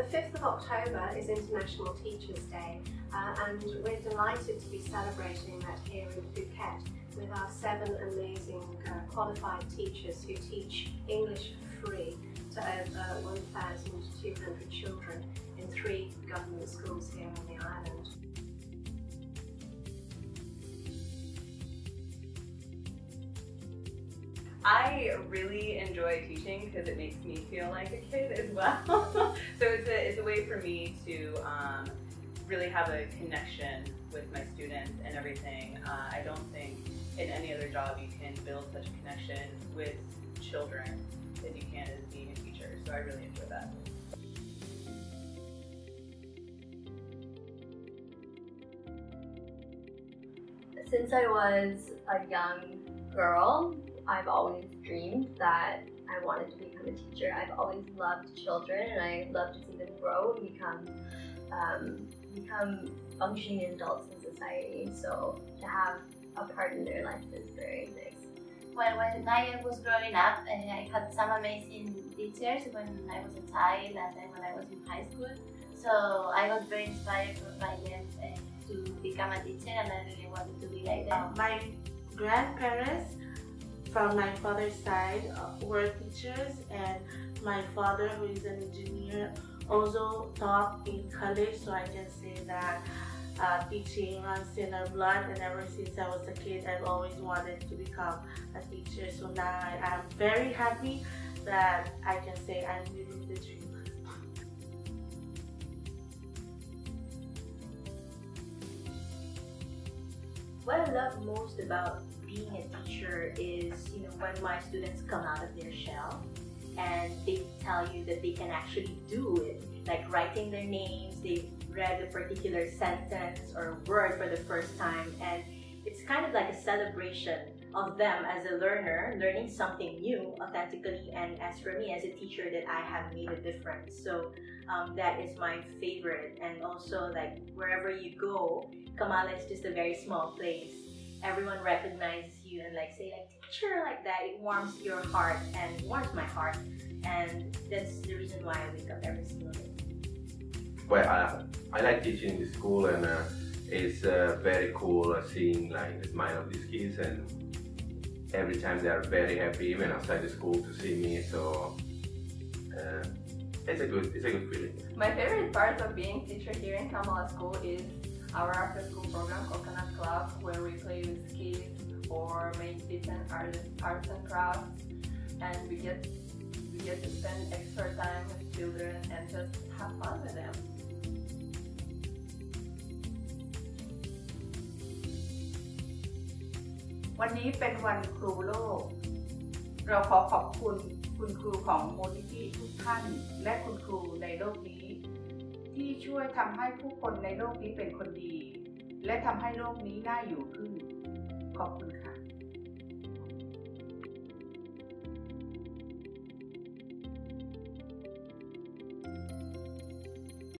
The 5th of October is International Teachers' Day uh, and we're delighted to be celebrating that here in Phuket with our seven amazing uh, qualified teachers who teach English for free to over 1,200 children in three government schools here on the island. I really enjoy teaching because it makes me feel like a kid as well. so it's a, it's a way for me to um, really have a connection with my students and everything. Uh, I don't think in any other job you can build such a connection with children as you can as being a teacher. So I really enjoy that. Since I was a young girl, I've always dreamed that I wanted to become a teacher. I've always loved children and I love to see them grow and become um, become functioning adults in society. So to have a part in their life is very nice. Well, when I was growing up, uh, I had some amazing teachers when I was a child and then when I was in high school. So I was very inspired by them uh, to become a teacher and I really wanted to be like them. My grandparents from my father's side uh, were teachers and my father who is an engineer also taught in college so I can say that uh, teaching runs in our blood and ever since I was a kid I've always wanted to become a teacher so now I am very happy that I can say I'm living the dream. What I love most about being a teacher is, you know, when my students come out of their shell and they tell you that they can actually do it, like writing their names, they've read a particular sentence or word for the first time, and it's kind of like a celebration of them as a learner, learning something new authentically, and as for me as a teacher, that I have made a difference. So um, that is my favorite, and also like wherever you go, Kamala is just a very small place. Everyone recognizes you and like say like teacher like that. It warms your heart and warms my heart, and that's the reason why I wake up every single day. Well, I, I like teaching in the school and uh, it's uh, very cool uh, seeing like the smile of these kids and every time they are very happy even outside the school to see me so uh, it's a good it's a good feeling. My favorite part of being teacher here in Kamala School is our after school program Coconut Club where we play with kids or make different art, arts and crafts and we get we get to spend extra time with children and just have fun with them. วันนี้เป็นวันครูโลกเราขอขอบคุณคุณครูของมูลนิธิทุกท่าน และคุณครูในโลกนี้ ที่ช่วยทำให้ผู้คนในโลกนี้เป็นคนดี และทำให้โลกนี้น่าอยู่ขึ้น ขอบคุณค่ะ